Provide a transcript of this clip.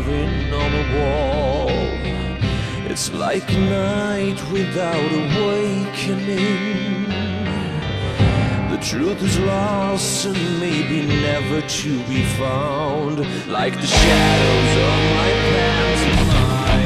carving on the wall. It's like a night without awakening. The truth is lost and maybe never to be found. Like the shadows of my pants and my